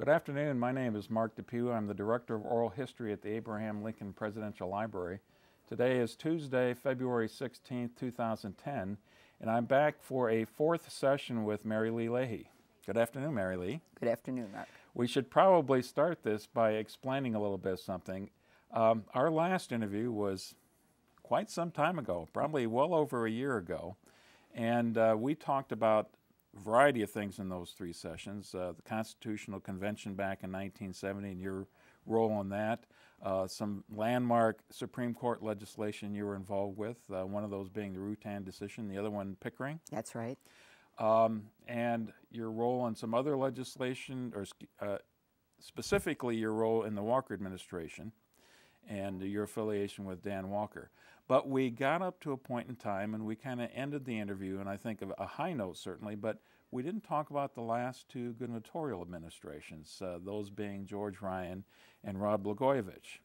Good afternoon. My name is Mark DePue. I'm the Director of Oral History at the Abraham Lincoln Presidential Library. Today is Tuesday, February 16, 2010, and I'm back for a fourth session with Mary Lee Leahy. Good afternoon, Mary Lee. Good afternoon, Mark. We should probably start this by explaining a little bit something. Um, our last interview was quite some time ago, probably well over a year ago, and uh, we talked about variety of things in those three sessions. Uh, the Constitutional Convention back in 1970 and your role in that. Uh, some landmark Supreme Court legislation you were involved with, uh, one of those being the Rutan decision, the other one Pickering. That's right. Um, and your role in some other legislation, or uh, specifically your role in the Walker administration and your affiliation with Dan Walker. But we got up to a point in time and we kind of ended the interview, and I think of a high note certainly, but we didn't talk about the last two gubernatorial administrations, uh, those being George Ryan and Rod Blagojevich.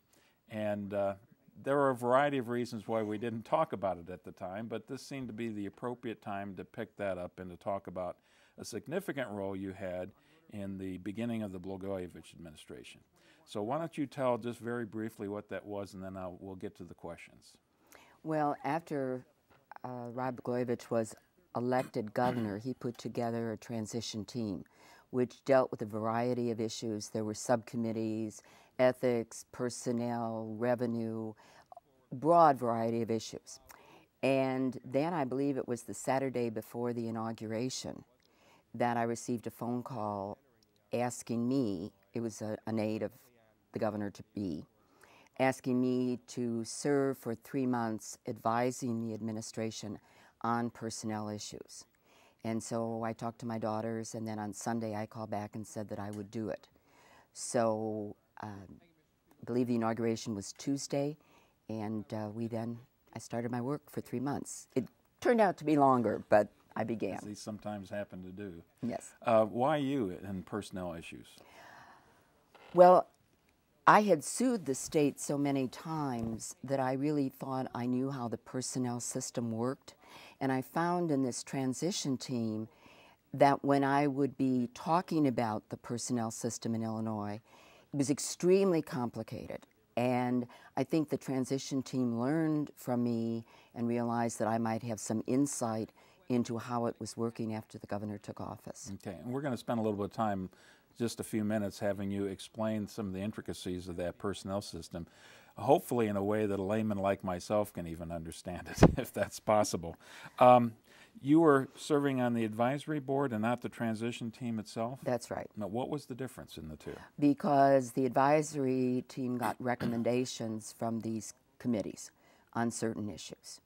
And uh, there were a variety of reasons why we didn't talk about it at the time, but this seemed to be the appropriate time to pick that up and to talk about a significant role you had in the beginning of the Blagojevich administration. So why don't you tell just very briefly what that was, and then I'll, we'll get to the questions. Well, after uh, Rod Blagojevich was elected governor, he put together a transition team which dealt with a variety of issues. There were subcommittees, ethics, personnel, revenue, broad variety of issues. And then I believe it was the Saturday before the inauguration that I received a phone call asking me, it was a, an aide of the governor to be, asking me to serve for three months advising the administration on personnel issues. And so I talked to my daughters, and then on Sunday I called back and said that I would do it. So um, I believe the inauguration was Tuesday, and uh, we then, I started my work for three months. It turned out to be longer, but I began. As these sometimes happen to do. Yes. Uh, why you in personnel issues? Well, I had sued the state so many times that I really thought I knew how the personnel system worked. And I found in this transition team that when I would be talking about the personnel system in Illinois, it was extremely complicated. And I think the transition team learned from me and realized that I might have some insight into how it was working after the governor took office. Okay, and we're going to spend a little bit of time just a few minutes having you explain some of the intricacies of that personnel system, hopefully in a way that a layman like myself can even understand it, if that's possible. Um, you were serving on the advisory board and not the transition team itself? That's right. Now, what was the difference in the two? Because the advisory team got recommendations from these committees on certain issues.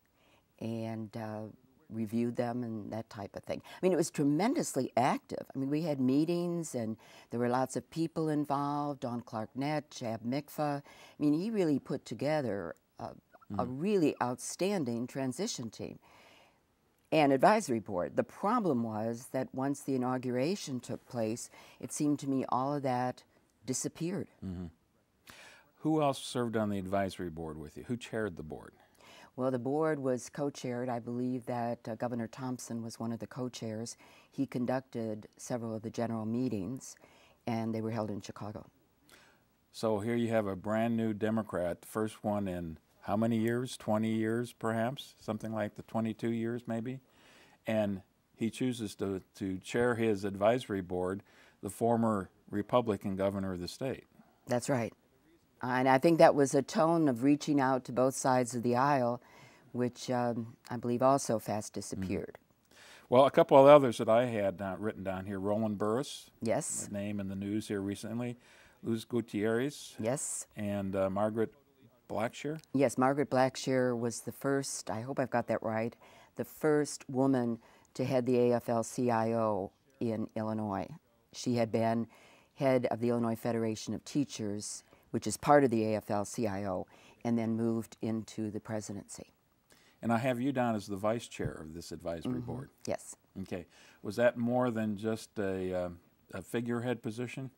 And uh, reviewed them and that type of thing. I mean, it was tremendously active. I mean, we had meetings and there were lots of people involved. Dawn Clark Netsch, Ab Mikva. I mean, he really put together a, mm. a really outstanding transition team and advisory board. The problem was that once the inauguration took place, it seemed to me all of that disappeared. Mm -hmm. Who else served on the advisory board with you? Who chaired the board? Well, the board was co-chaired. I believe that uh, Governor Thompson was one of the co-chairs. He conducted several of the general meetings, and they were held in Chicago. So here you have a brand new Democrat, first one in how many years? 20 years, perhaps? Something like the 22 years, maybe? And he chooses to, to chair his advisory board, the former Republican governor of the state. That's right. And I think that was a tone of reaching out to both sides of the aisle, which um, I believe also fast disappeared. Mm. Well, a couple of others that I had uh, written down here Roland Burris. Yes. name in the news here recently. Luz Gutierrez. Yes. And uh, Margaret Blackshear. Yes, Margaret Blackshear was the first, I hope I've got that right, the first woman to head the AFL CIO in Illinois. She had been head of the Illinois Federation of Teachers which is part of the AFL-CIO, and then moved into the presidency. And I have you down as the vice chair of this advisory mm -hmm. board. Yes. Okay. Was that more than just a, uh, a figurehead position?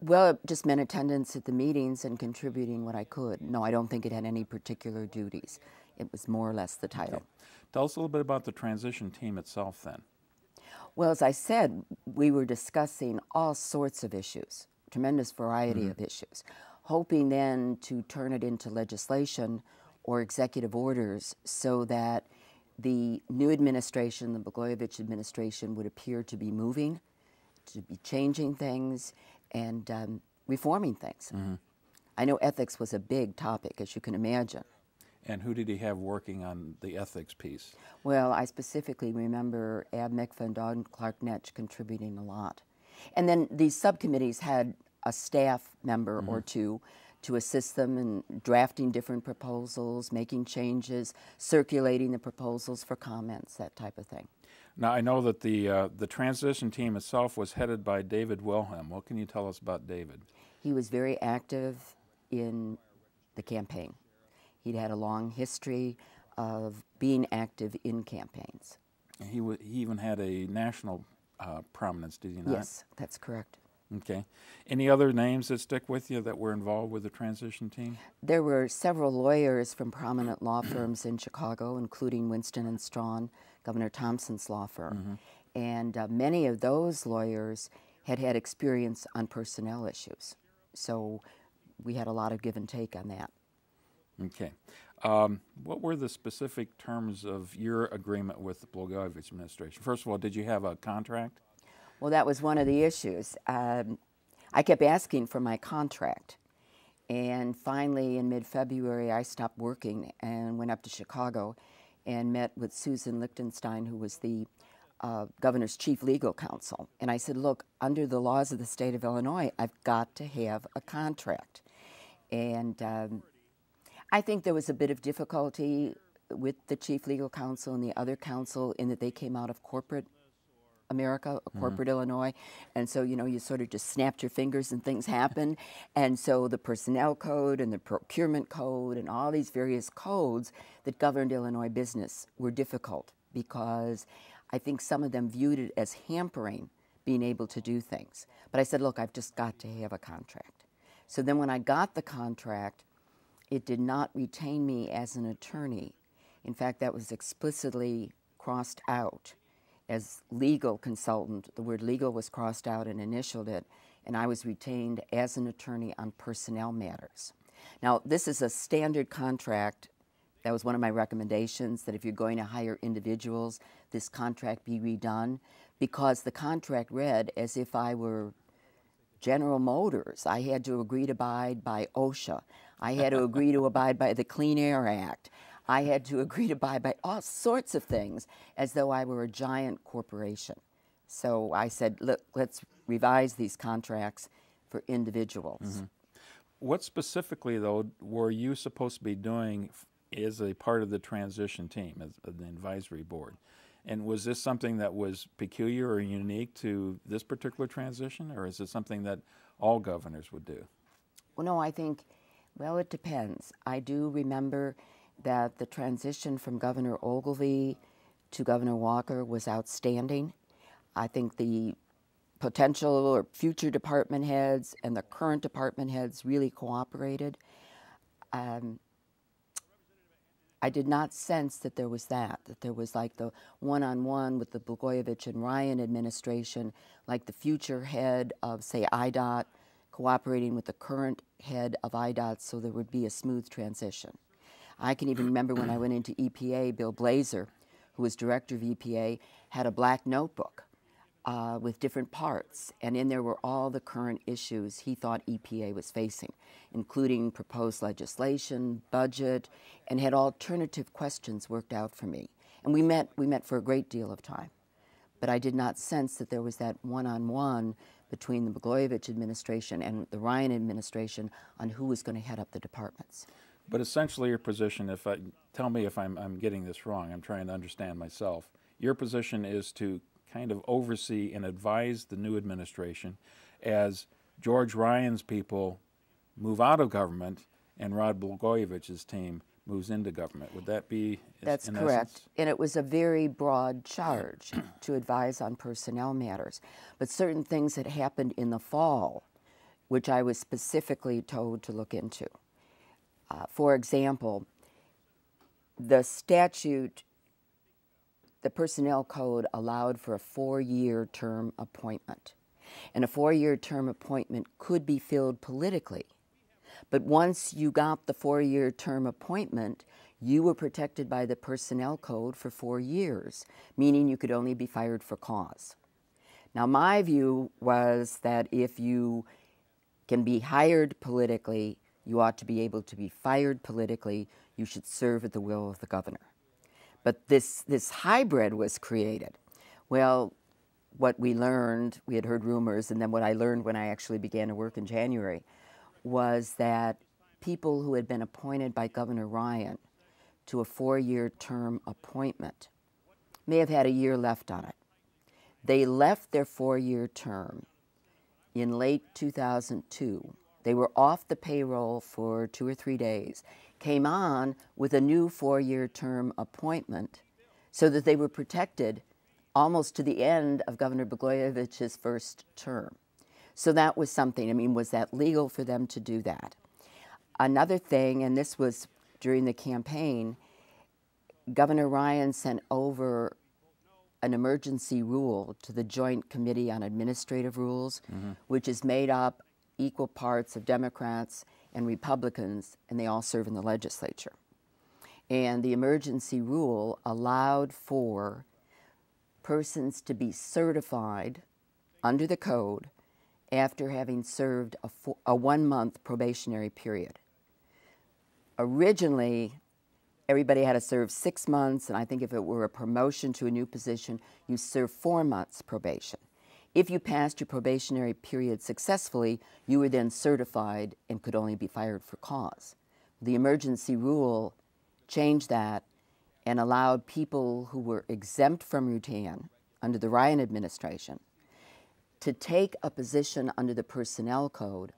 Well, it just meant attendance at the meetings and contributing what I could. No, I don't think it had any particular duties. It was more or less the title. Okay. Tell us a little bit about the transition team itself then. Well, as I said, we were discussing all sorts of issues, tremendous variety of issues, hoping then to turn it into legislation or executive orders so that the new administration, the Blagojevich administration, would appear to be moving, to be changing things, and um, reforming things. I know ethics was a big topic, as you can imagine. And who did he have working on the ethics piece? Well, I specifically remember Ab Mikva and Dawn Clark Netsch contributing a lot. And then these subcommittees had a staff member or two to assist them in drafting different proposals, making changes, circulating the proposals for comments, that type of thing. Now, I know that the, uh, the transition team itself was headed by David Wilhelm. What can you tell us about David? He was very active in the campaign. He'd had a long history of being active in campaigns. He, he even had a national uh, prominence, did he not? Yes, that's correct. Okay. Any other names that stick with you that were involved with the transition team? There were several lawyers from prominent law firms in Chicago, including Winston and Strawn, Governor Thompson's law firm. And uh, many of those lawyers had had experience on personnel issues. So we had a lot of give and take on that. Okay. Um, what were the specific terms of your agreement with the Blagojevich administration? First of all, did you have a contract? Well, that was one of the issues. Um, I kept asking for my contract. And finally, in mid February, I stopped working and went up to Chicago and met with Susan Lichtenstein, who was the uh, governor's chief legal counsel. And I said, Look, under the laws of the state of Illinois, I've got to have a contract. And um, I think there was a bit of difficulty with the chief legal counsel and the other counsel in that they came out of corporate America, uh, mm-hmm. corporate Illinois. And so, you know, you sort of just snapped your fingers and things happened. And so the personnel code and the procurement code and all these various codes that governed Illinois business were difficult because I think some of them viewed it as hampering being able to do things. But I said, look, I've just got to have a contract. So then when I got the contract, it did not retain me as an attorney. In fact, that was explicitly crossed out as legal consultant. The word legal was crossed out and initialed it, and I was retained as an attorney on personnel matters. Now, this is a standard contract. That was one of my recommendations that if you're going to hire individuals, this contract be redone because the contract read as if I were General Motors. I had to agree to abide by OSHA. I had to agree to abide by the Clean Air Act. I had to agree to abide by all sorts of things as though I were a giant corporation. So I said, look, let's revise these contracts for individuals. Mm-hmm. What specifically, though, were you supposed to be doing as a part of the transition team, as an advisory board? And was this something that was peculiar or unique to this particular transition, or is it something that all governors would do? Well, no, I think, well, it depends. I do remember that the transition from Governor Ogilvie to Governor Walker was outstanding. I think the potential or future department heads and the current department heads really cooperated. Um, I did not sense that there was that, that there was like the one on one with the Blagojevich and Ryan administration, like the future head of, say, IDOT cooperating with the current head of IDOT so there would be a smooth transition. I can even remember when I went into EPA, Bill Blaser, who was director of EPA, had a black notebook uh, with different parts, and in there were all the current issues he thought EPA was facing, including proposed legislation, budget, and had alternative questions worked out for me. And we met, we met for a great deal of time. But I did not sense that there was that one on one between the Blagojevich administration and the Ryan administration on who was going to head up the departments. But essentially, your position, if I tell me if I'm, I'm getting this wrong, I'm trying to understand myself. Your position is to kind of oversee and advise the new administration as George Ryan's people move out of government and Rod Blagojevich's team moves into government. Would that be? That's correct. essence? And it was a very broad charge to advise on personnel matters. But certain things that happened in the fall, which I was specifically told to look into. Uh, for example, the statute the personnel code allowed for a four year term appointment. And a four year term appointment could be filled politically. But once you got the four year term appointment, you were protected by the personnel code for four years, meaning you could only be fired for cause. Now, my view was that if you can be hired politically, you ought to be able to be fired politically. You should serve at the will of the governor. But this, this hybrid was created. Well, what we learned, we had heard rumors, and then what I learned when I actually began to work in January was that people who had been appointed by Governor Ryan to a four year term appointment may have had a year left on it. They left their four year term in late 2002. They were off the payroll for two or three days, came on with a new four year term appointment so that they were protected almost to the end of Governor Blagojevich's first term. So that was something. I mean, was that legal for them to do that? Another thing, and this was during the campaign, Governor Ryan sent over an emergency rule to the Joint Committee on Administrative Rules, mm-hmm. which is made up equal parts of Democrats and Republicans, and they all serve in the legislature. And the emergency rule allowed for persons to be certified under the code after having served a, a one month probationary period. Originally, everybody had to serve six months, and I think if it were a promotion to a new position, you serve four months probation. If you passed your probationary period successfully, you were then certified and could only be fired for cause. The emergency rule changed that and allowed people who were exempt from Rutan under the Ryan administration to take a position under the personnel code,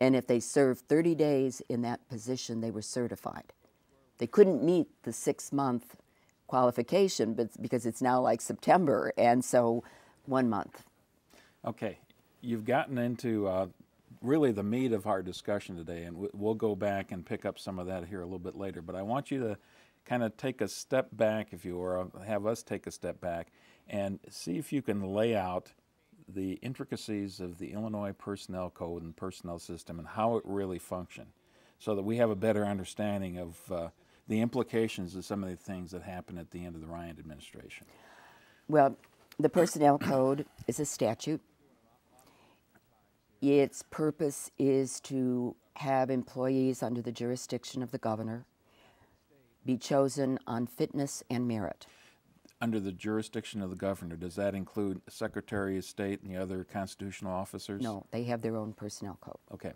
and if they served 30 days in that position, they were certified. They couldn't meet the six month qualification but because it's now like September, and so one month. Okay, you've gotten into uh, really the meat of our discussion today, and we'll go back and pick up some of that here a little bit later. But I want you to kind of take a step back, if you will, have us take a step back and see if you can lay out the intricacies of the Illinois Personnel Code and personnel system and how it really functions so that we have a better understanding of uh, the implications of some of the things that happened at the end of the Ryan administration. Well, the Personnel Code is a statute. Its purpose is to have employees under the jurisdiction of the governor be chosen on fitness and merit under the jurisdiction of the governor, does that include Secretary of State and the other constitutional officers? No, they have their own personnel code. Okay.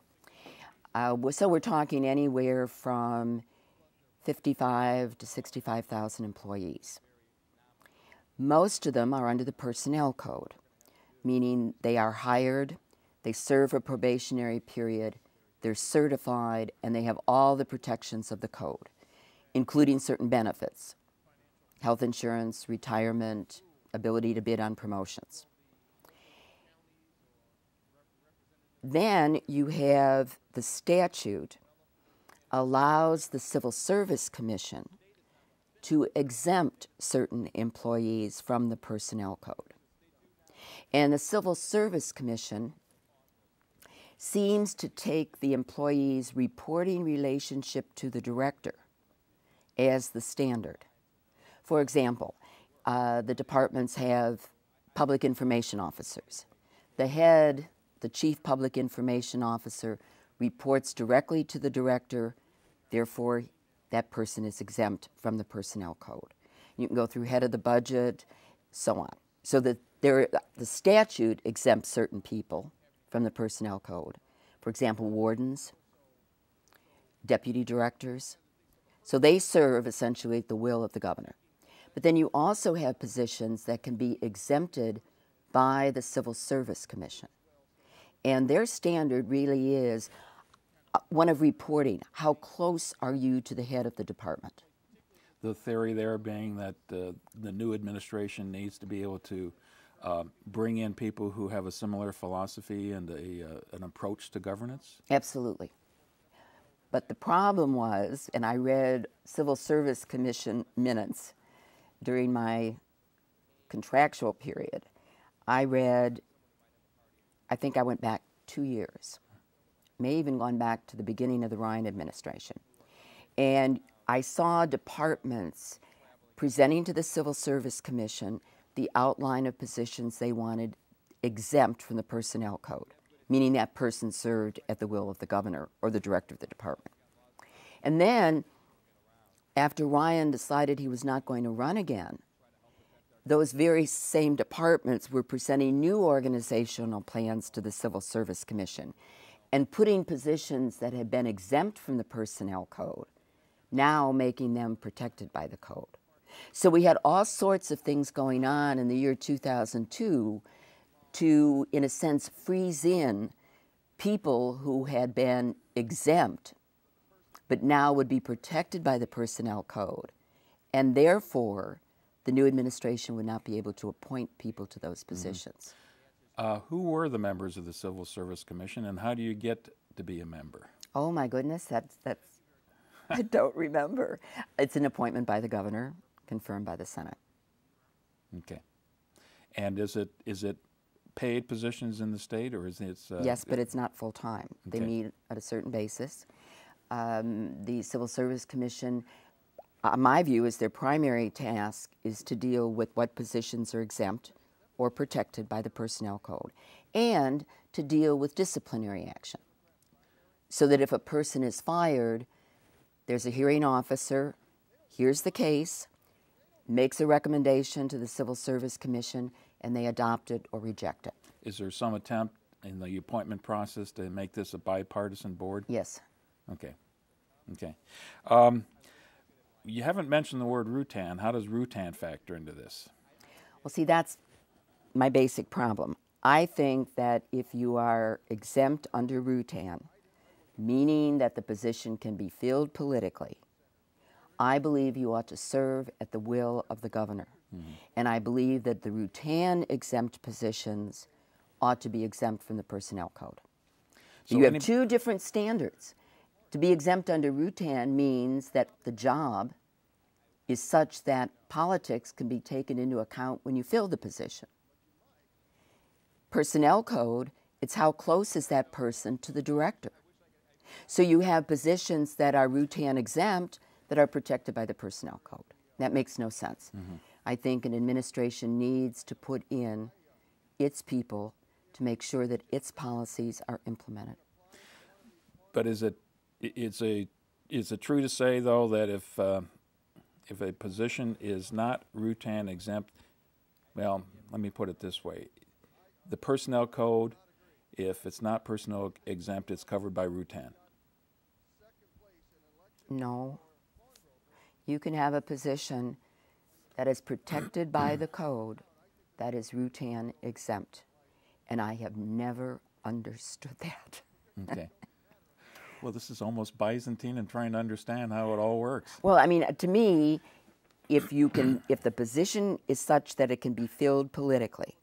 Uh, so we're talking anywhere from 55 to 65,000 employees. Most of them are under the personnel code, meaning they are hired, they serve a probationary period, they're certified, and they have all the protections of the code, including certain benefits health insurance, retirement, ability to bid on promotions. Then you have the statute allows the Civil Service Commission to exempt certain employees from the personnel code. And the Civil Service Commission seems to take the employee's reporting relationship to the director as the standard. For example, uh, the departments have public information officers. The head, the chief public information officer, reports directly to the director, therefore, that person is exempt from the personnel code. You can go through head of the budget, so on. So that there, the statute exempts certain people from the personnel code. For example, wardens, deputy directors. So they serve essentially at the will of the governor. But then you also have positions that can be exempted by the Civil Service Commission. And their standard really is uh, one of reporting. How close are you to the head of the department? The theory there being that uh, the new administration needs to be able to uh, bring in people who have a similar philosophy and a, uh, an approach to governance? Absolutely. But the problem was, and I read Civil Service Commission minutes, during my contractual period, I read, I think I went back two years, may even gone back to the beginning of the Ryan administration. And I saw departments presenting to the Civil Service Commission the outline of positions they wanted exempt from the personnel code, meaning that person served at the will of the governor or the director of the department. And then, after Ryan decided he was not going to run again, those very same departments were presenting new organizational plans to the Civil Service Commission and putting positions that had been exempt from the personnel code, now making them protected by the code. So we had all sorts of things going on in the year 2002 to, in a sense, freeze in people who had been exempt but now would be protected by the personnel code. And therefore, the new administration would not be able to appoint people to those mm-hmm. positions. Mm-hmm. Uh, who were the members of the Civil Service Commission, and how do you get to be a member? Oh my goodness, that's that's I don't remember. It's an appointment by the governor, confirmed by the Senate. Okay, and is it is it paid positions in the state, or is it? Uh, yes, but it's not full time. Okay. They meet at a certain basis. Um, the Civil Service Commission uh, my view is their primary task is to deal with what positions are exempt or protected by the personnel code and to deal with disciplinary action. So that if a person is fired, there's a hearing officer, here's the case, makes a recommendation to the Civil Service Commission, and they adopt it or reject it. Is there some attempt in the appointment process to make this a bipartisan board? Yes. Okay. Okay. Um, you haven't mentioned the word Rutan. How does Rutan factor into this? Well, see, that's my basic problem. I think that if you are exempt under Rutan, meaning that the position can be filled politically, I believe you ought to serve at the will of the governor. Mm-hmm. And I believe that the Rutan exempt positions ought to be exempt from the personnel code. So you have two different standards. To be exempt under Rutan means that the job is such that politics can be taken into account when you fill the position. Personnel code, it's how close is that person to the director. So you have positions that are Rutan exempt that are protected by the personnel code. That makes no sense. Mm-hmm. I think an administration needs to put in its people to make sure that its policies are implemented. But is it it's a is it true to say though that if uh, if a position is not Rutan exempt, well, let me put it this way: the personnel code, if it's not personnel exempt, it's covered by Rutan. No. You can have a position that is protected by the code that is Rutan exempt, and I have never understood that. Okay. Well, this is almost Byzantine and trying to understand how it all works. Well, I mean, to me, if you can, if the position is such that it can be filled politically,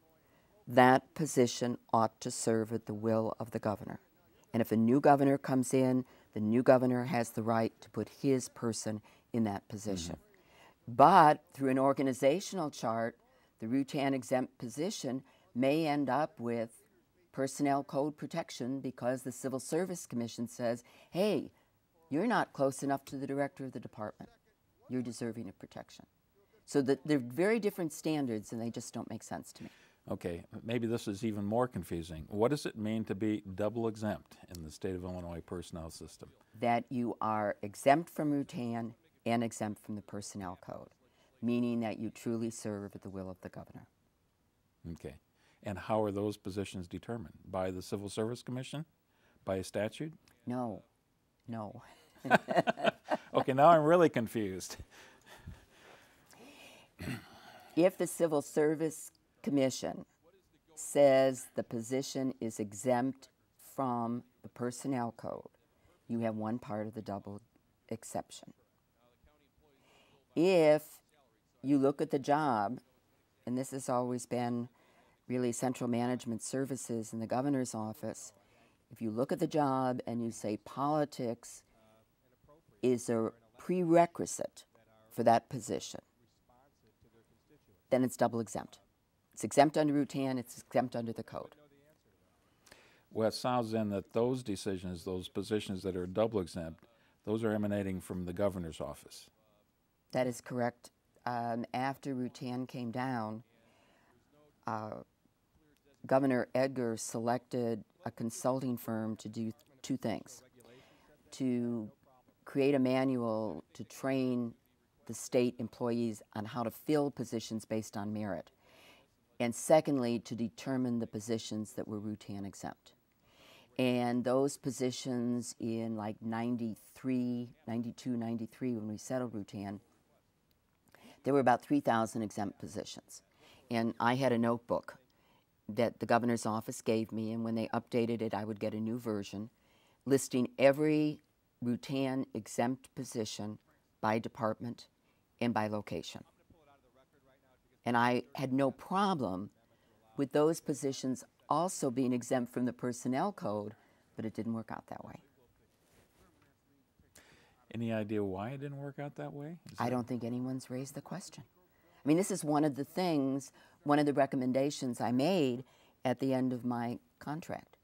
that position ought to serve at the will of the governor. And if a new governor comes in, the new governor has the right to put his person in that position. Mm-hmm. But through an organizational chart, the Rutan exempt position may end up with personnel code protection because the Civil Service Commission says, hey, you're not close enough to the director of the department. You're deserving of protection. So the, they're very different standards and they just don't make sense to me. Okay, maybe this is even more confusing. What does it mean to be double exempt in the state of Illinois personnel system? That you are exempt from Rutan and exempt from the personnel code, meaning that you truly serve at the will of the governor. Okay. And how are those positions determined? By the Civil Service Commission? By a statute? No, no. okay, now I'm really confused. if the Civil Service Commission says the position is exempt from the personnel code, you have one part of the double exception. If you look at the job, and this has always been really central management services in the governor's office, if you look at the job and you say politics is a prerequisite for that position, then it's double exempt. It's exempt under Rutan, it's exempt under the code. Well, it sounds then that those decisions, those positions that are double exempt, those are emanating from the governor's office. That is correct. Um, after Rutan came down, uh, Governor Edgar selected a consulting firm to do two things to create a manual to train the state employees on how to fill positions based on merit, and secondly, to determine the positions that were Rutan exempt. And those positions in like 93, 92, 93, when we settled Rutan, there were about 3,000 exempt positions. And I had a notebook that the governor's office gave me, and when they updated it, I would get a new version listing every Rutan exempt position by department and by location. And I had no problem with those positions also being exempt from the personnel code, but it didn't work out that way. Any idea why it didn't work out that way? Is I that- don't think anyone's raised the question. I mean, this is one of the things, one of the recommendations I made at the end of my contract.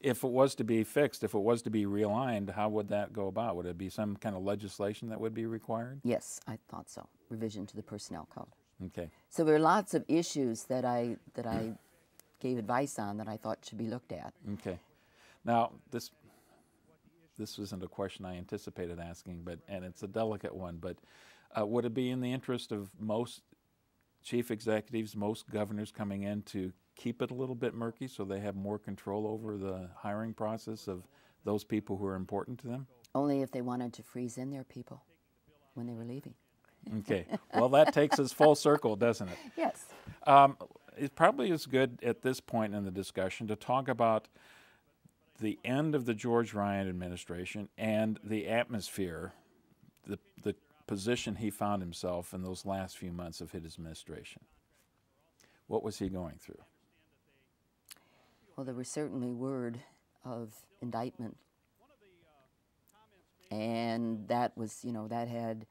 If it was to be fixed, if it was to be realigned, how would that go about? Would it be some kind of legislation that would be required? Yes, I thought so. Revision to the personnel code. Okay. So there are lots of issues that I that I gave advice on that I thought should be looked at. Okay. Now, this this isn't a question I anticipated asking, but and it's a delicate one. But uh, would it be in the interest of most chief executives, most governors coming in to keep it a little bit murky so they have more control over the hiring process of those people who are important to them? Only if they wanted to freeze in their people when they were leaving. Okay. well, that takes us full circle, doesn't it? Yes. Um, it probably is good at this point in the discussion to talk about the end of the George Ryan administration and the atmosphere, the, the position he found himself in those last few months of his administration. What was he going through? Well, there was certainly word of indictment. And that was, you know, that had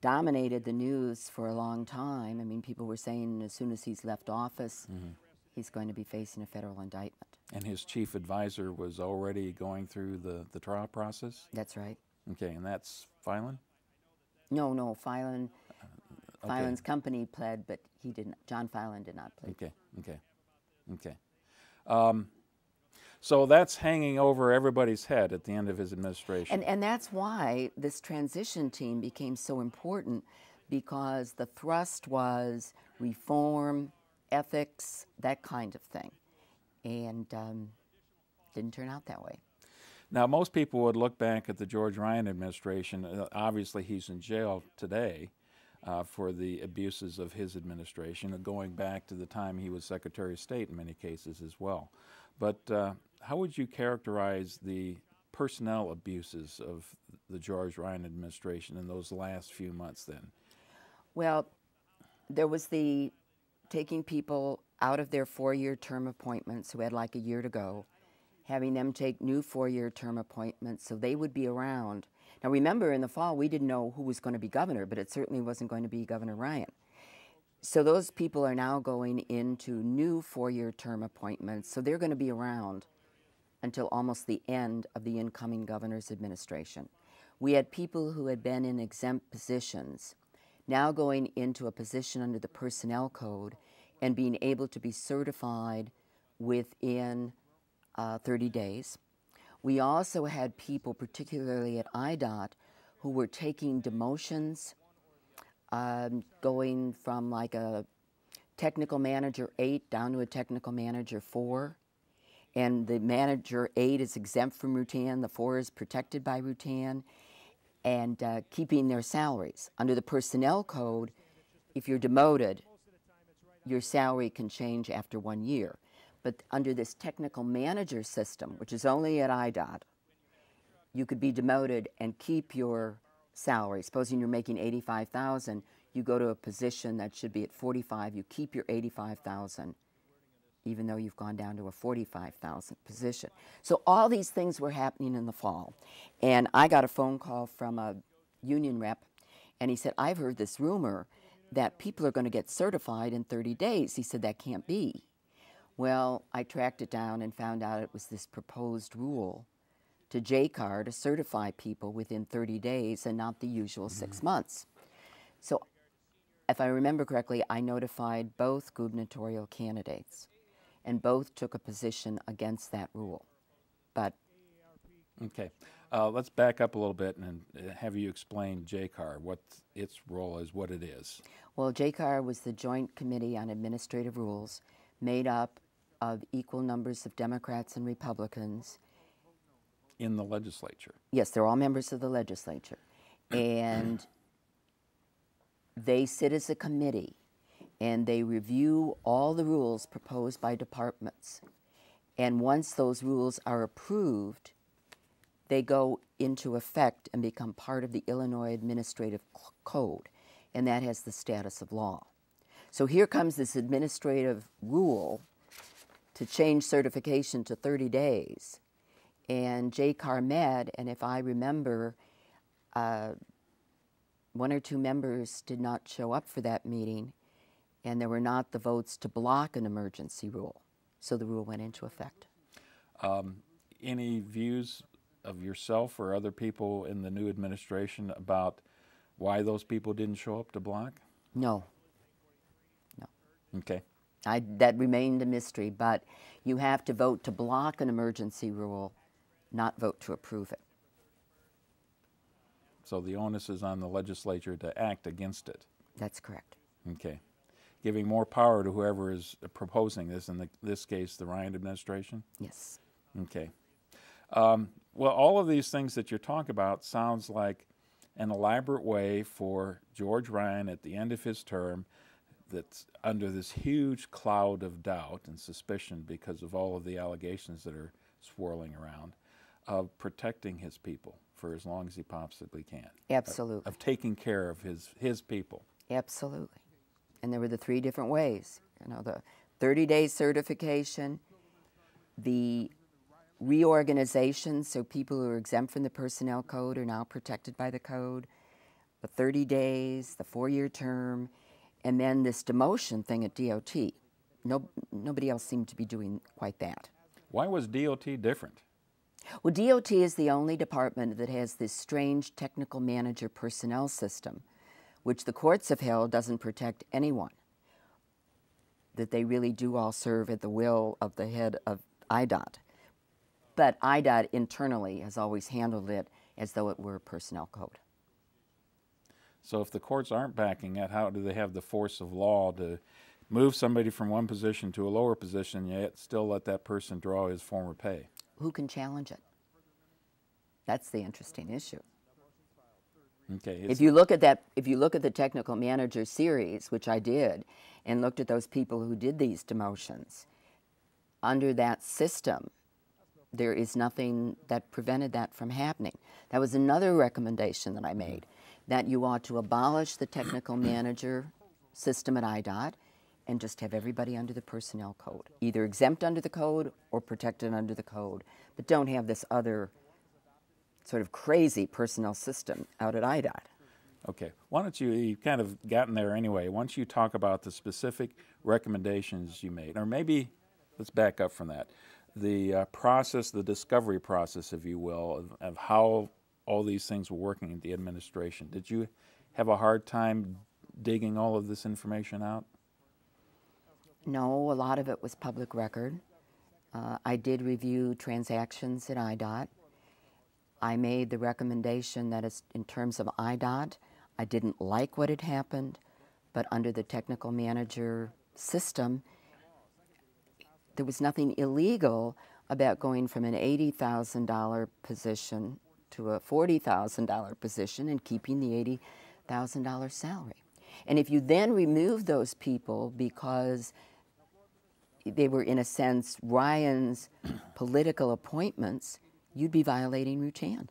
dominated the news for a long time. I mean, people were saying as soon as he's left office, mm-hmm. He's going to be facing a federal indictment. And his chief advisor was already going through the, the trial process? That's right. Okay, and that's Filan? No, no, Filan, Okay. Filan's company pled, but he didn't. John Filan did not plead. Okay, okay, okay. Um, so that's hanging over everybody's head at the end of his administration. And, and that's why this transition team became so important because the thrust was reform, ethics, that kind of thing. And um, didn't turn out that way. Now, most people would look back at the George Ryan administration. Uh, obviously, he's in jail today uh, for the abuses of his administration, uh, going back to the time he was Secretary of State in many cases as well. But uh, how would you characterize the personnel abuses of the George Ryan administration in those last few months then? Well, there was the taking people out of their four year term appointments who had like a year to go, having them take new four year term appointments so they would be around. Now, remember, in the fall, we didn't know who was going to be governor, but it certainly wasn't going to be Governor Ryan. So those people are now going into new four year term appointments, so they're going to be around until almost the end of the incoming governor's administration. We had people who had been in exempt positions now going into a position under the personnel code and being able to be certified within uh, 30 days. We also had people, particularly at IDOT, who were taking demotions, um, going from like a technical manager eight down to a technical manager four. And the manager eight is exempt from Rutan, the four is protected by Rutan, and uh, keeping their salaries. Under the personnel code, if you're demoted, your salary can change after one year. But under this technical manager system, which is only at IDOT, you could be demoted and keep your salary. Supposing you're making 85,000, you go to a position that should be at 45, you keep your 85,000 even though you've gone down to a 45,000 position. So all these things were happening in the fall. And I got a phone call from a union rep and he said, "I've heard this rumor that people are going to get certified in 30 days. He said that can't be. Well, I tracked it down and found out it was this proposed rule to JCAR to certify people within 30 days and not the usual six mm-hmm. months. So, if I remember correctly, I notified both gubernatorial candidates, and both took a position against that rule. But Okay. Uh, let's back up a little bit and uh, have you explain JCAR, what its role is, what it is. Well, JCAR was the Joint Committee on Administrative Rules, made up of equal numbers of Democrats and Republicans. In the legislature. Yes, they're all members of the legislature. And they sit as a committee and they review all the rules proposed by departments. And once those rules are approved, they go into effect and become part of the Illinois Administrative Code, and that has the status of law. So here comes this administrative rule to change certification to 30 days. And JCAR met, and if I remember, uh, one or two members did not show up for that meeting, and there were not the votes to block an emergency rule. So the rule went into effect. Um, any views of yourself or other people in the new administration about why those people didn't show up to block? No. No. Okay. I, that remained a mystery, but you have to vote to block an emergency rule, not vote to approve it. So the onus is on the legislature to act against it. That's correct. Okay. Giving more power to whoever is proposing this, in the, this case, the Ryan administration? Yes. Okay. Um, well, all of these things that you're talking about sounds like an elaborate way for George Ryan at the end of his term that's under this huge cloud of doubt and suspicion because of all of the allegations that are swirling around of protecting his people for as long as he possibly can. Absolutely. Of, of taking care of his, his people. Absolutely. And there were the three different ways. You know, the 30 day certification, the reorganization, so people who are exempt from the personnel code are now protected by the code, the 30 days, the four year term, and then this demotion thing at DOT. No, nobody else seemed to be doing quite that. Why was DOT different? Well, DOT is the only department that has this strange technical manager personnel system, which the courts have held doesn't protect anyone. That they really do all serve at the will of the head of IDOT. But IDOT internally has always handled it as though it were a personnel code. So if the courts aren't backing it, how do they have the force of law to move somebody from one position to a lower position, yet still let that person draw his former pay? Who can challenge it? That's the interesting issue. Okay. If you look at that, if you look at the technical manager series, which I did, and looked at those people who did these demotions, under that system, there is nothing that prevented that from happening. That was another recommendation that I made that you ought to abolish the technical manager system at IDOT and just have everybody under the personnel code, either exempt under the code or protected under the code, but don't have this other sort of crazy personnel system out at IDOT. Okay. Why don't you, you've kind of gotten there anyway. Once you talk about the specific recommendations you made, or maybe let's back up from that the uh, process, the discovery process, if you will, of, of, how all these things were working in the administration. Did you have a hard time digging all of this information out? No, a lot of it was public record. Uh, I did review transactions at IDOT. I made the recommendation that in terms of IDOT, I didn't like what had happened, but under the technical manager system, there was nothing illegal about going from an $80,000 position to a $40,000 position and keeping the $80,000 salary. And if you then remove those people because they were, in a sense, Ryan's political appointments, you'd be violating Rutan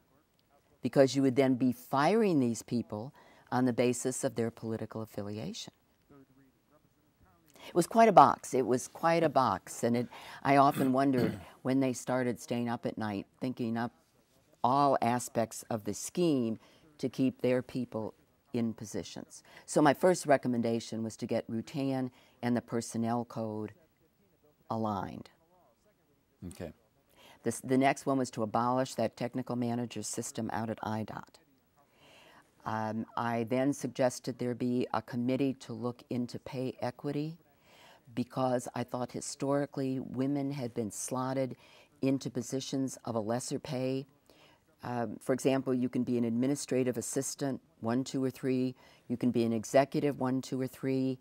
because you would then be firing these people on the basis of their political affiliation. It was quite a box. It was quite a box. And it, I often wondered when they started staying up at night, thinking up all aspects of the scheme to keep their people in positions. So my first recommendation was to get Rutan and the personnel code aligned. Okay. This, the next one was to abolish that technical manager system out at IDOT. Um, I then suggested there be a committee to look into pay equity because I thought historically women had been slotted into positions of a lesser pay. Um, for example, you can be an administrative assistant, one, two, or three. You can be an executive, one, two, or three.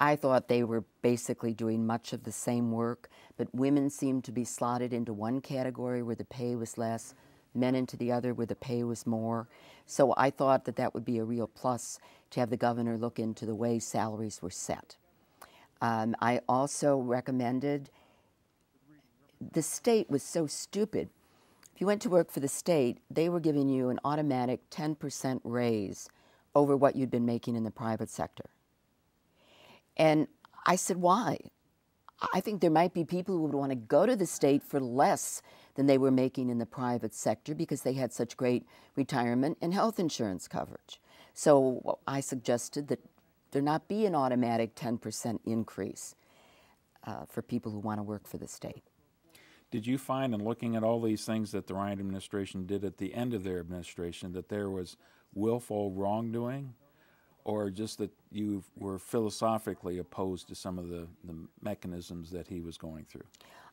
I thought they were basically doing much of the same work, but women seemed to be slotted into one category where the pay was less, men into the other where the pay was more. So I thought that that would be a real plus to have the governor look into the way salaries were set. Um, I also recommended the state was so stupid. If you went to work for the state, they were giving you an automatic 10% raise over what you'd been making in the private sector. And I said, why? I think there might be people who would want to go to the state for less than they were making in the private sector because they had such great retirement and health insurance coverage. So I suggested that there not be an automatic 10% increase uh, for people who want to work for the state. Did you find in looking at all these things that the Ryan administration did at the end of their administration that there was willful wrongdoing? Or just that you were philosophically opposed to some of the, the mechanisms that he was going through?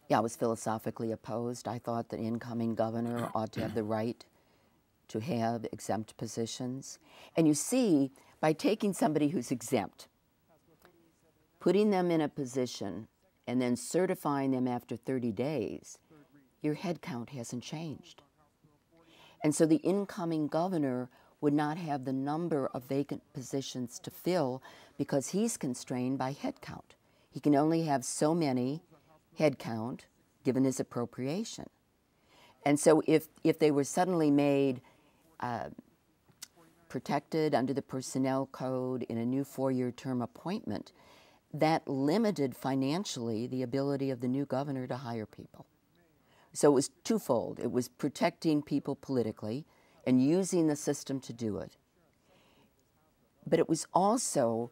Yeah, I was philosophically opposed. I thought the incoming governor ought to have the right to have exempt positions. And you see, by taking somebody who's exempt, putting them in a position, and then certifying them after 30 days, your head count hasn't changed. And so the incoming governor would not have the number of vacant positions to fill because he's constrained by headcount. He can only have so many headcount given his appropriation. And so if, if they were suddenly made uh, protected under the personnel code in a new four year term appointment, that limited financially the ability of the new governor to hire people. So it was twofold it was protecting people politically and using the system to do it. But it was also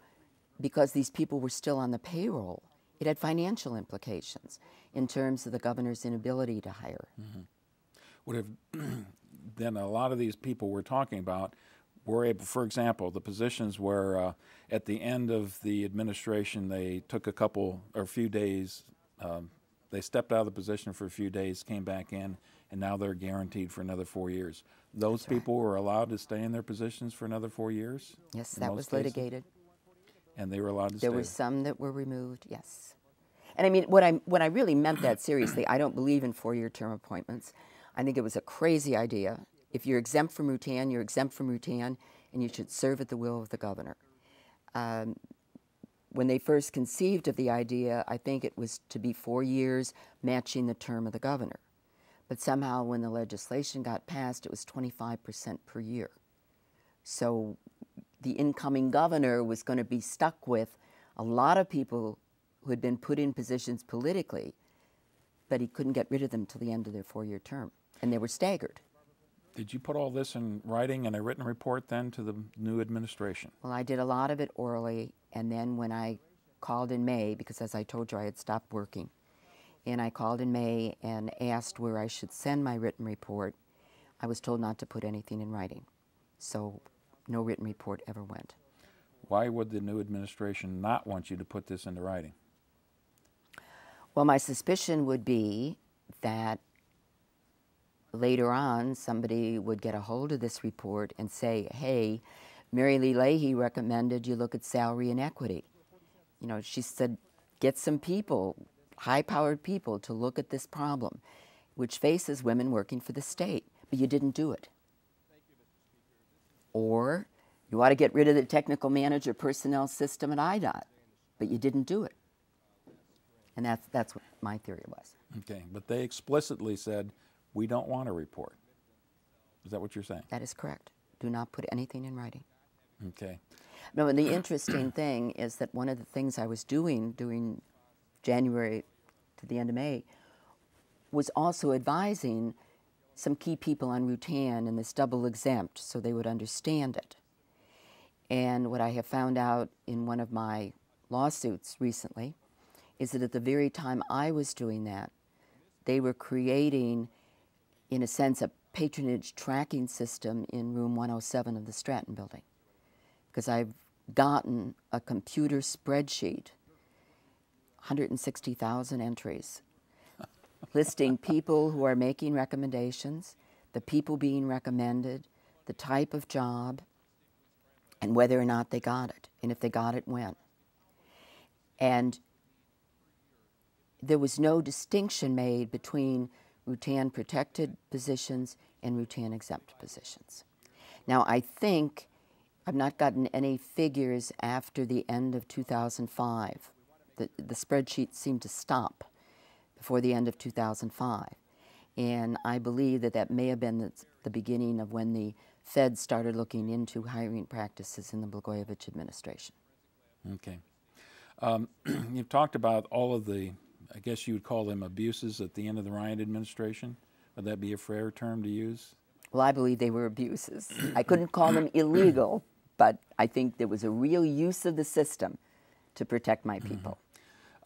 because these people were still on the payroll, it had financial implications in terms of the governor's inability to hire. Mm-hmm. Would have then a lot of these people we're talking about were able, for example, the positions where uh, at the end of the administration they took a couple or a few days, um, they stepped out of the position for a few days, came back in, and now they're guaranteed for another four years. Those That's people right. were allowed to stay in their positions for another four years? Yes, that was cases? litigated. And they were allowed to there stay? There were some that were removed, yes. And I mean, what I, what I really meant that seriously, I don't believe in four year term appointments. I think it was a crazy idea. If you're exempt from Rutan, you're exempt from Rutan, and you should serve at the will of the governor. Um, when they first conceived of the idea, I think it was to be four years, matching the term of the governor. But somehow, when the legislation got passed, it was 25% per year. So the incoming governor was going to be stuck with a lot of people who had been put in positions politically, but he couldn't get rid of them till the end of their four year term. And they were staggered. Did you put all this in writing in a written report then to the new administration? Well, I did a lot of it orally, and then when I called in May, because as I told you, I had stopped working, and I called in May and asked where I should send my written report, I was told not to put anything in writing. So no written report ever went. Why would the new administration not want you to put this into writing? Well, my suspicion would be that later on, somebody would get a hold of this report and say, hey, Mary Lee Leahy recommended you look at salary inequity. You know, she said, get some people, high powered people, to look at this problem, which faces women working for the state, but you didn't do it. Or you ought to get rid of the technical manager personnel system at IDOT, but you didn't do it. And that's, that's what my theory was. Okay, but they explicitly said we don't want a report. Is that what you're saying? That is correct. Do not put anything in writing. Okay. No, and the interesting thing is that one of the things I was doing during January to the end of May was also advising some key people on Rutan and this double exempt so they would understand it. And what I have found out in one of my lawsuits recently is that at the very time I was doing that, they were creating, in a sense, a patronage tracking system in room 107 of the Stratton building. Because I've gotten a computer spreadsheet, 160,000 entries, listing people who are making recommendations, the people being recommended, the type of job, and whether or not they got it, and if they got it, when. And there was no distinction made between Rutan protected positions and Rutan exempt positions. Now, I think I've not gotten any figures after the end of 2005. The, the spreadsheet seemed to stop before the end of 2005. And I believe that that may have been the, the beginning of when the Fed started looking into hiring practices in the Blagojevich administration. Okay. Um, you've talked about all of the, I guess you would call them abuses at the end of the Ryan administration. Would that be a fair term to use? Well, I believe they were abuses. I couldn't call them illegal, but I think there was a real use of the system to protect my people.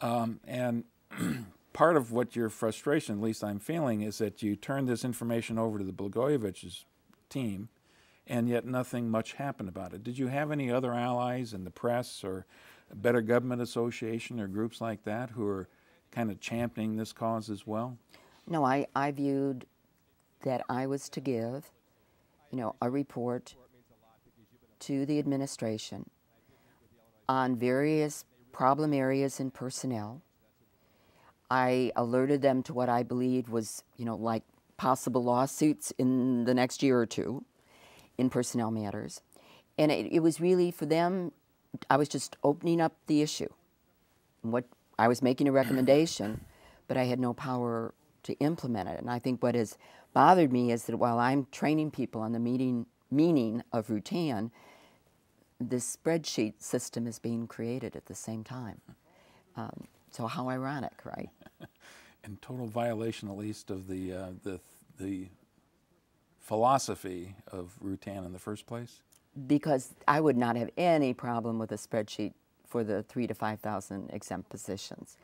Um, and part of what your frustration, at least I'm feeling, is that you turned this information over to the Blagojevich's team, and yet nothing much happened about it. Did you have any other allies in the press or a Better Government Association or groups like that who are kind of championing this cause as well? No, I, I viewed that I was to give, you know, a report to the administration on various problem areas in personnel. I alerted them to what I believed was, you know, like possible lawsuits in the next year or two in personnel matters. And it, it was really for them, I was just opening up the issue. What I was making a recommendation, but I had no power to implement it. And I think what has bothered me is that while I'm training people on the meeting, meaning of Rutan, this spreadsheet system is being created at the same time. Um, so how ironic, right? In total violation, at least, of the uh, the the philosophy of Rutan in the first place. Because I would not have any problem with a spreadsheet for the three to five thousand exempt positions,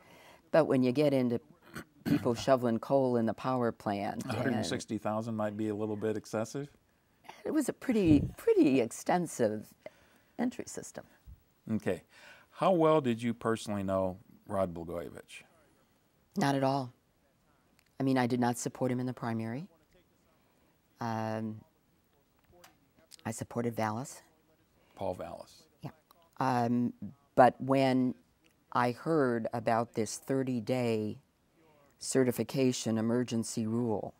but when you get into people shoveling coal in the power plant, one hundred sixty thousand might be a little bit excessive. It was a pretty pretty extensive entry system. Okay. How well did you personally know Rod Blagojevich? Not at all. I mean, I did not support him in the primary. Um, I supported Vallas. Paul Vallas. Yeah. Um, but when I heard about this 30 day certification emergency rule,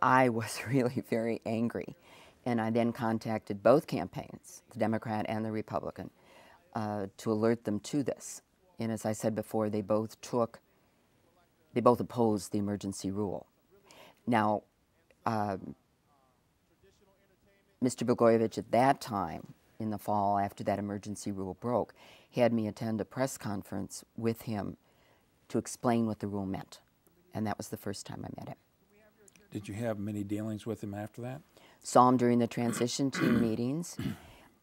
I was really very angry. And I then contacted both campaigns, the Democrat and the Republican, uh, to alert them to this. And as I said before, they both took, they both opposed the emergency rule. Now, um, Mr. Blagojevich at that time, in the fall after that emergency rule broke, had me attend a press conference with him to explain what the rule meant. And that was the first time I met him. Did you have many dealings with him after that? Saw him during the transition team meetings,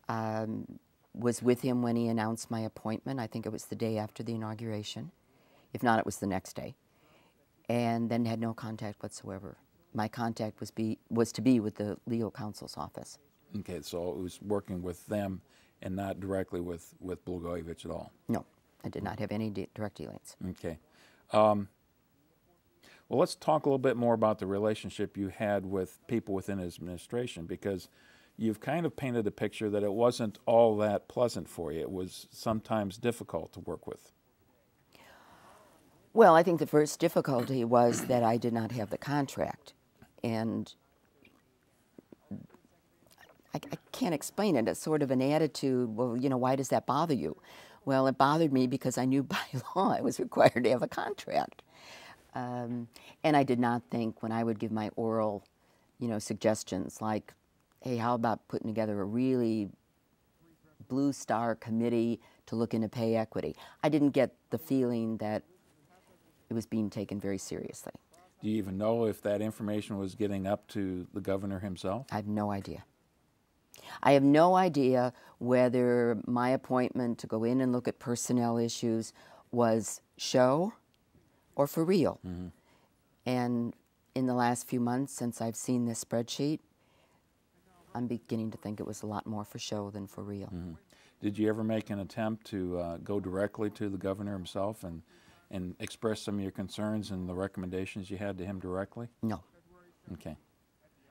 um, was with him when he announced my appointment. I think it was the day after the inauguration. If not, it was the next day. And then had no contact whatsoever. My contact was, be, was to be with the legal counsel's office. Okay, so it was working with them and not directly with, with Blagojevich at all? No, I did not have any direct dealings. Okay. Um, well, let's talk a little bit more about the relationship you had with people within his administration because you've kind of painted a picture that it wasn't all that pleasant for you. It was sometimes difficult to work with. Well, I think the first difficulty was that I did not have the contract. And I, I, can't explain it. It's sort of an attitude, well, you know, why does that bother you? Well, it bothered me because I knew by law I was required to have a contract. Um, and I did not think when I would give my oral, you know, suggestions like, hey, how about putting together a really blue star committee to look into pay equity? I didn't get the feeling that it was being taken very seriously. Do you even know if that information was getting up to the governor himself? I have no idea. I have no idea whether my appointment to go in and look at personnel issues was show or for real. And in the last few months, since I've seen this spreadsheet, I'm beginning to think it was a lot more for show than for real. Did you ever make an attempt to uh, go directly to the governor himself and, and express some of your concerns and the recommendations you had to him directly? No, Okay.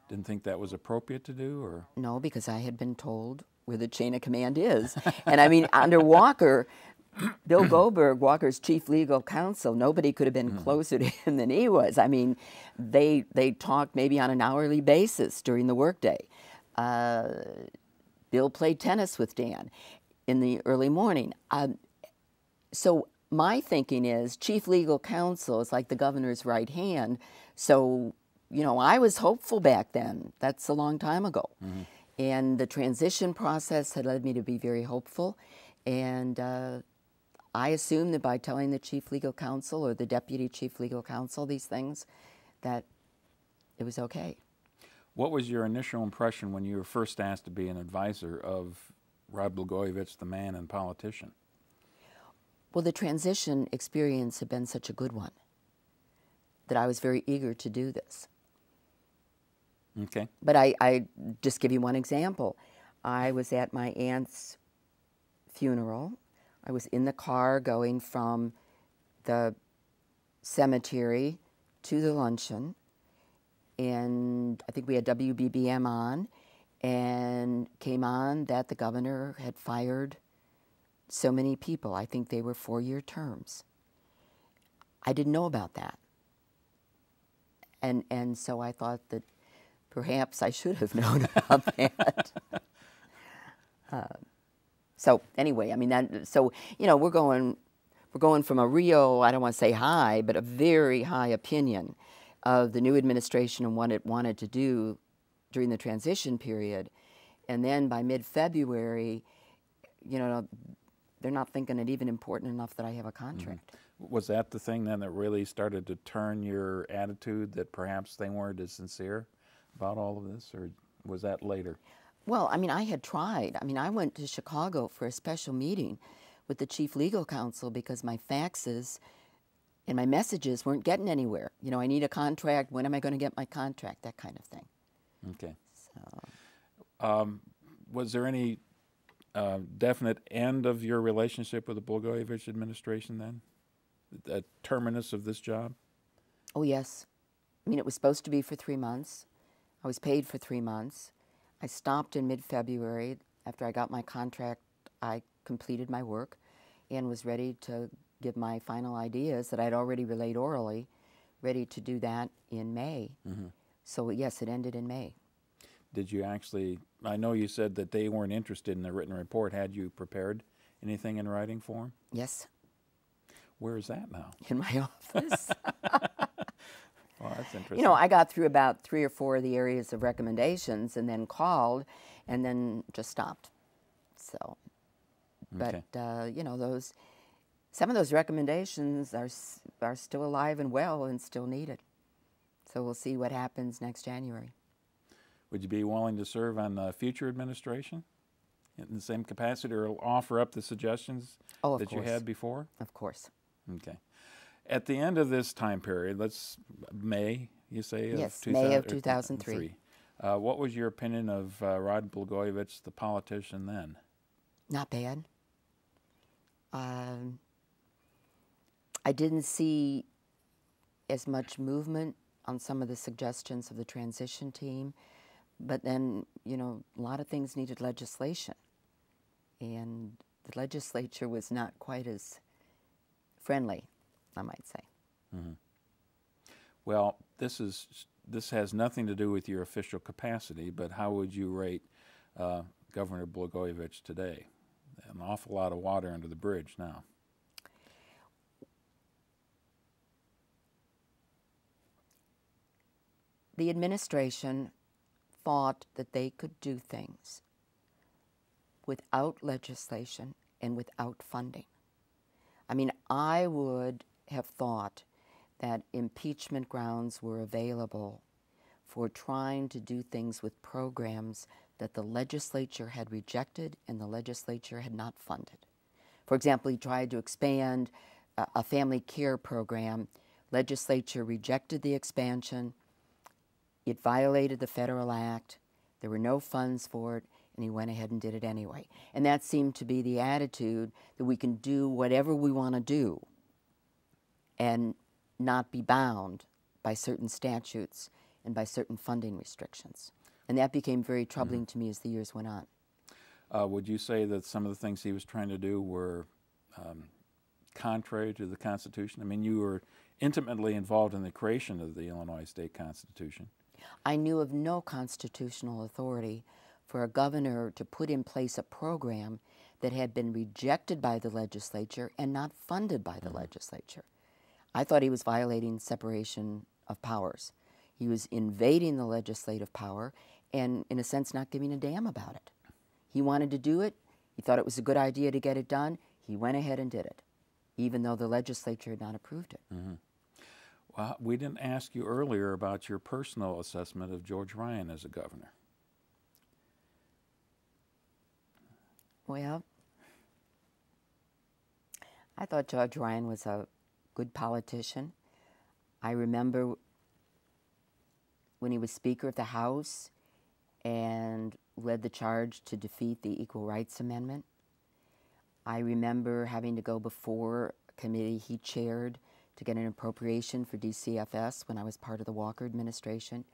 Didn't think that was appropriate to do, or no, because I had been told where the chain of command is. and I mean, under Walker, Bill Goldberg, Walker's chief legal counsel, nobody could have been closer to him than he was. I mean, they they talked maybe on an hourly basis during the workday. Uh, Bill played tennis with Dan in the early morning. Um, so my thinking is chief legal counsel is like the governor's right hand. So, you know, I was hopeful back then. That's a long time ago. And the transition process had led me to be very hopeful. And uh, I assumed that by telling the chief legal counsel or the deputy chief legal counsel these things, that it was okay. what was your initial impression when you were first asked to be an advisor of Rod Blagojevich, the man and politician? Well, the transition experience had been such a good one that I was very eager to do this. Okay. But I, I just give you one example. I was at my aunt's funeral. I was in the car going from the cemetery to the luncheon, and I think we had WBBM on, and came on that the governor had fired so many people. I think they were four year terms. I didn't know about that. And, and so I thought that perhaps I should have known about that. Uh, so anyway, I mean that. So you know, we're going, we're going from a real, I don't want to say high, but a very high opinion of the new administration and what it wanted to do during the transition period, and then by mid-February, you know, they're not thinking it even important enough that I have a mm-hmm. contract. Was that the thing then that really started to turn your attitude that perhaps they weren't as sincere about all of this, or was that later? Well, I mean, I had tried. I mean, I went to Chicago for a special meeting with the chief legal counsel because my faxes and my messages weren't getting anywhere. You know, I need a contract. When am I going to get my contract? That kind of thing. Okay. So, Um, was there any uh, definite end of your relationship with the Blagojevich administration then? The terminus of this job? oh, yes. I mean, it was supposed to be for three months. I was paid for three months. I stopped in mid February. After I got my contract, I completed my work and was ready to give my final ideas that I'd already relayed orally, ready to do that in May. Mm-hmm. So, yes, it ended in May. Did you actually? I know you said that they weren't interested in the written report. Had you prepared anything in writing for them? Yes, Where is that now? in my office. Well, that's interesting. you know, I got through about three or four of the areas of recommendations and then called and then just stopped. So, but, Okay. uh, you know, those, some of those recommendations are, are still alive and well and still needed. So we'll see what happens next January. Would you be willing to serve on the future administration in the same capacity, or offer up the suggestions Oh, that you had before? Of course. Okay. At the end of this time period, let's May, you say of Yes, May of 2000 2003. Uh, what was your opinion of uh, Rod Blagojevich, the politician then? Not bad. Um, I didn't see as much movement on some of the suggestions of the transition team, but then, you know, a lot of things needed legislation. And the legislature was not quite as friendly, I might say. Well, this is this has nothing to do with your official capacity, but how would you rate uh, Governor Blagojevich today? An awful lot of water under the bridge now. the administration thought that they could do things without legislation and without funding. I mean, I would have thought that impeachment grounds were available for trying to do things with programs that the legislature had rejected and the legislature had not funded. For example, he tried to expand a, a family care program. Legislature rejected the expansion. It violated the federal act. There were no funds for it, and he went ahead and did it anyway. And that seemed to be the attitude that we can do whatever we want to do and not be bound by certain statutes and by certain funding restrictions. And that became very troubling mm-hmm. to me as the years went on. Uh, would you say that some of the things he was trying to do were um, contrary to the Constitution? I mean, you were intimately involved in the creation of the Illinois State Constitution. I knew of no constitutional authority for a governor to put in place a program that had been rejected by the legislature and not funded by the mm-hmm. legislature. I thought he was violating separation of powers. He was invading the legislative power and, in a sense, not giving a damn about it. He wanted to do it. He thought it was a good idea to get it done. He went ahead and did it, even though the legislature had not approved it. Mm-hmm. Well, we didn't ask you earlier about your personal assessment of George Ryan as a governor. Well, I thought George Ryan was a good politician. I remember when he was Speaker of the House and led the charge to defeat the Equal Rights Amendment. I remember having to go before a committee he chaired to get an appropriation for DCFS when I was part of the Walker administration.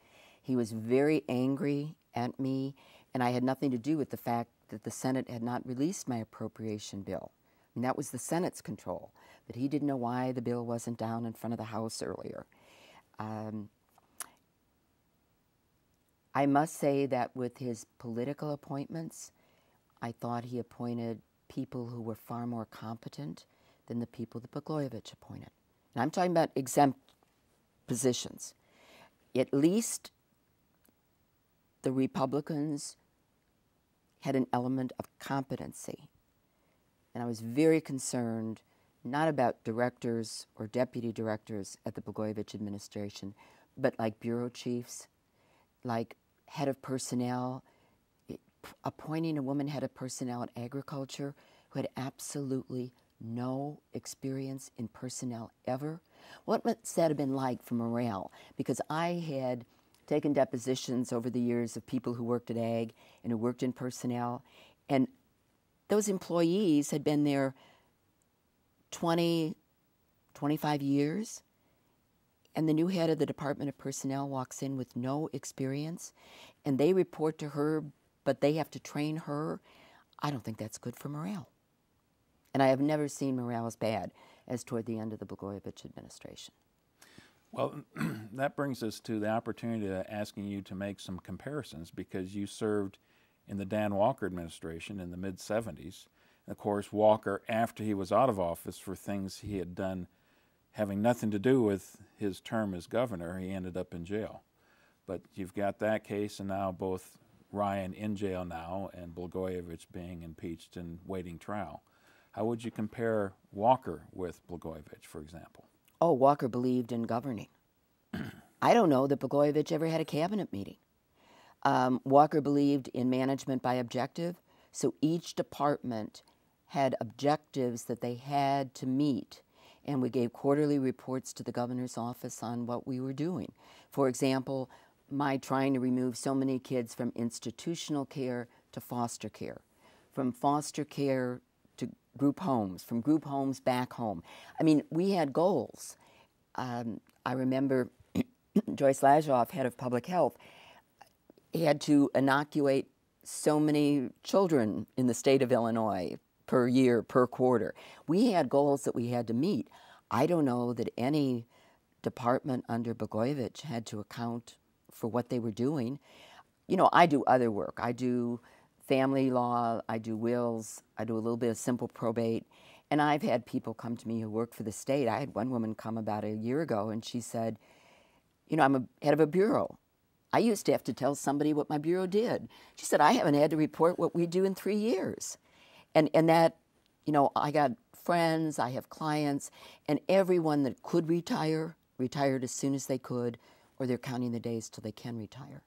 He was very angry at me, and I had nothing to do with the fact that the Senate had not released my appropriation bill. And that was the Senate's control, but he didn't know why the bill wasn't down in front of the House earlier. Um, I must say that with his political appointments, I thought he appointed people who were far more competent than the people that Blagojevich appointed. And I'm talking about exempt positions. At least the Republicans had an element of competency. And I was very concerned not about directors or deputy directors at the Blagojevich administration, but like bureau chiefs, like head of personnel, appointing a woman head of personnel at agriculture who had absolutely no experience in personnel ever. What must that have been like for morale? Because I had taken depositions over the years of people who worked at ag and who worked in personnel, and those employees had been there 20, 25 years and the new head of the Department of Personnel walks in with no experience, and they report to her, but they have to train her, I don't think that's good for morale. And I have never seen morale as bad as toward the end of the Blagojevich administration. Well, that brings us to the opportunity of asking you to make some comparisons because you served in the Dan Walker administration in the mid 70s. Of course, Walker, after he was out of office for things he had done having nothing to do with his term as governor, he ended up in jail. But you've got that case, and now both Ryan in jail now and Blagojevich being impeached and waiting trial. How would you compare Walker with Blagojevich, for example? Oh, Walker believed in governing. I don't know that Blagojevich ever had a cabinet meeting. Um, Walker believed in management by objective, so each department had objectives that they had to meet and we gave quarterly reports to the governor's office on what we were doing. For example, my trying to remove so many kids from institutional care to foster care, from foster care to group homes, from group homes back home. I mean, we had goals. Um, I remember Joyce Lashof, head of public health, had to inoculate so many children in the state of Illinois per year, per quarter. We had goals that we had to meet. I don't know that any department under Blagojevich had to account for what they were doing. You know, I do other work. I do family law, I do wills, I do a little bit of simple probate. And I've had people come to me who work for the state. I had one woman come about a year ago and she said, You know, I'm a head of a bureau. I used to have to tell somebody what my bureau did. She said, I haven't had to report what we do in three years and and that you know i got friends i have clients and everyone that could retire retired as soon as they could or they're counting the days till they can retire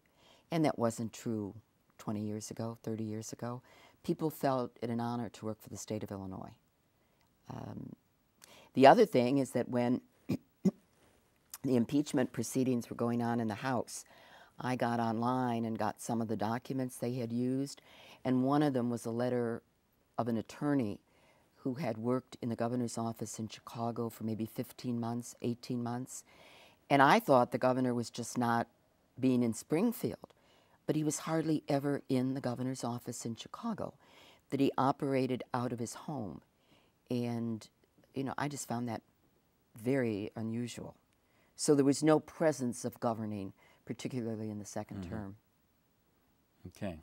and that wasn't true 20 years ago, 30 years ago, people felt it an honor to work for the state of Illinois. Um, the other thing is that when the impeachment proceedings were going on in the House, I got online and got some of the documents they had used, and one of them was a letter of an attorney who had worked in the governor's office in Chicago for maybe 15 months, 18 months. And I thought the governor was just not being in Springfield, but he was hardly ever in the governor's office in Chicago, that he operated out of his home. And, you know, I just found that very unusual. So there was no presence of governing, particularly in the 2nd Mm-hmm. term. Okay.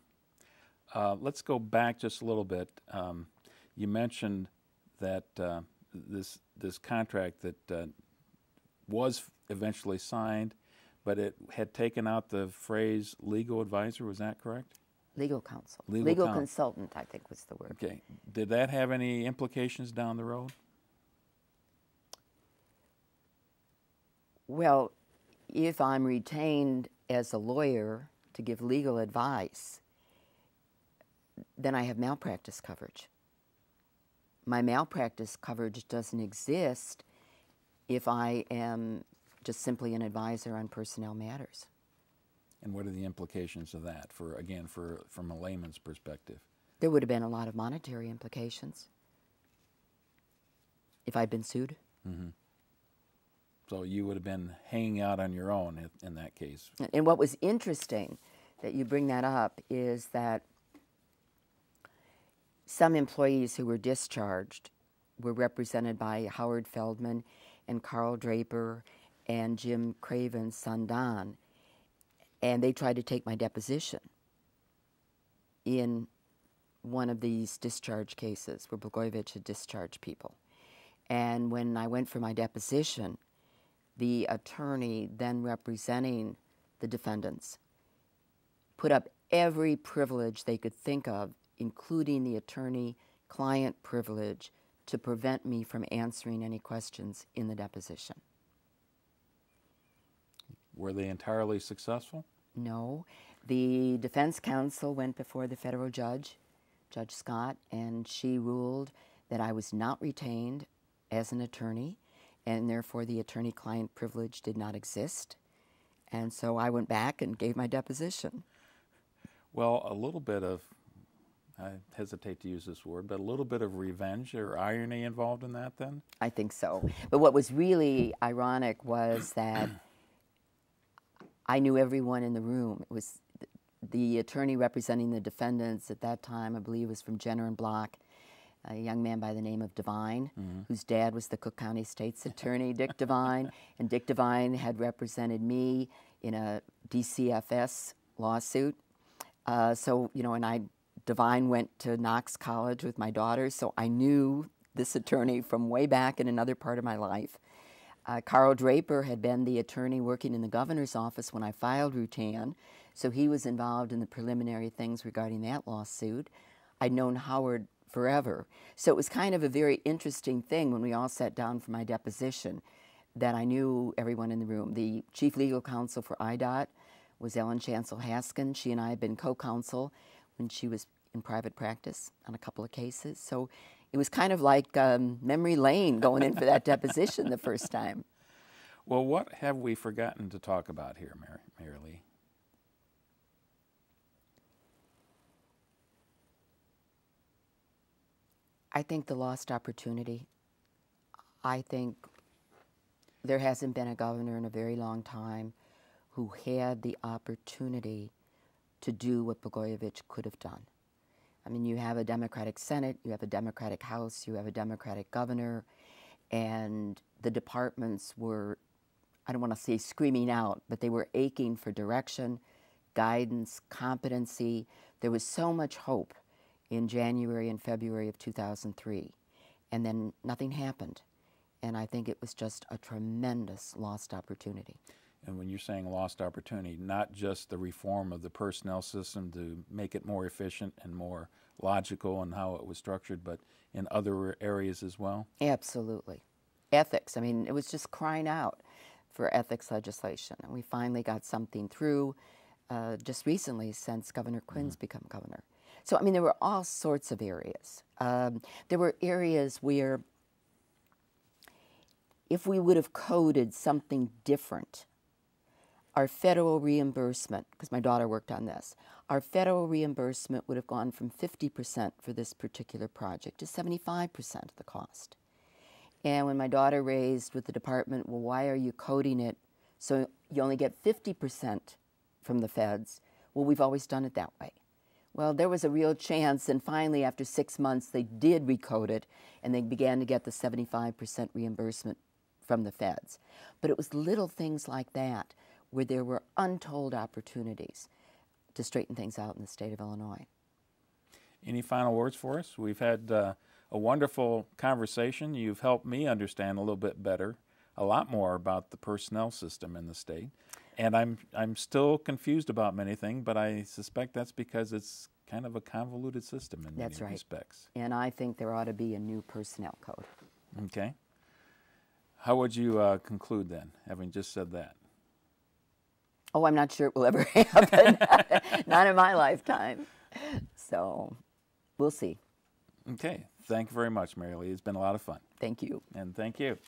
Uh, let's go back just a little bit. Um, you mentioned that uh, this this contract that uh, was eventually signed, but it had taken out the phrase legal advisor. Was that correct? Legal counsel. Legal coun- consultant, I think was the word. Okay. Did that have any implications down the road? Well, if I'm retained as a lawyer to give legal advice, then I have malpractice coverage. My malpractice coverage doesn't exist if I am just simply an advisor on personnel matters. And what are the implications of that for again for from a layman's perspective? There would have been a lot of monetary implications if I'd been sued. Mm-hmm. So you would have been hanging out on your own in, that case. And what was interesting that you bring that up is that some employees who were discharged were represented by Howard Feldman and Carl Draper and Jim Craven's son Don, and they tried to take my deposition in one of these discharge cases where Blagojevich had discharged people. And when I went for my deposition, the attorney then representing the defendants put up every privilege they could think of, including the attorney client privilege, to prevent me from answering any questions in the deposition. Were they entirely successful? No. The defense counsel went before the federal judge, Judge Scott, and she ruled that I was not retained as an attorney, and therefore the attorney client privilege did not exist. And so I went back and gave my deposition. Well, a little bit of, I hesitate to use this word, but a little bit of revenge or irony involved in that then? I think so. But what was really ironic was that I knew everyone in the room. It was the attorney representing the defendants at that time, I believe, was from Jenner and Block, a young man by the name of Devine, whose dad was the Cook County State's attorney, Dick Devine. And Dick Devine had represented me in a DCFS lawsuit. Uh, so, you know, and I, Devine went to Knox College with my daughter, so I knew this attorney from way back in another part of my life. Uh, Carl Draper had been the attorney working in the governor's office when I filed Rutan, so he was involved in the preliminary things regarding that lawsuit. I'd known Howard forever. So it was kind of a very interesting thing when we all sat down for my deposition that I knew everyone in the room. The chief legal counsel for IDOT was Ellen Chancel Haskin. She and I had been co counsel when she was in private practice on a couple of cases. So it was kind of like um, memory lane going in for that deposition the first time. Well, what have we forgotten to talk about here, Mary, Mary Lee? I think the lost opportunity. I think there hasn't been a governor in a very long time who had the opportunity to do what Blagojevich could have done. I mean, you have a Democratic Senate, you have a Democratic House, you have a Democratic governor, and the departments were, I don't want to say screaming out, but they were aching for direction, guidance, competency. There was so much hope in January and February of 2003, and then nothing happened. And I think it was just a tremendous lost opportunity. And when you're saying lost opportunity, not just the reform of the personnel system to make it more efficient and more logical and how it was structured, but in other areas as well? Absolutely. Ethics. I mean, it was just crying out for ethics legislation. And we finally got something through uh, just recently since Governor Quinn's become governor. So, I mean, there were all sorts of areas. Um, there were areas where if we would have coded something different, our federal reimbursement, because my daughter worked on this, our federal reimbursement would have gone from 50% for this particular project to 75% of the cost. And when my daughter raised with the department, well, why are you coding it so you only get 50% from the feds? Well, we've always done it that way. Well, there was a real chance, and finally, after six months, they did recode it and they began to get the 75% reimbursement from the feds. But it was little things like that where there were untold opportunities to straighten things out in the state of Illinois. Any final words for us? We've had uh, a wonderful conversation. You've helped me understand a little bit better, a lot more about the personnel system in the state. And I'm, I'm still confused about many things, but I suspect that's because it's kind of a convoluted system in that's many right. respects. And I think there ought to be a new personnel code. Okay. How would you uh, conclude then, having just said that? Oh, I'm not sure it will ever happen. not in my lifetime. So we'll see. Okay. Thank you very much, Mary Lee. It's been a lot of fun. Thank you. And thank you.